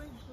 going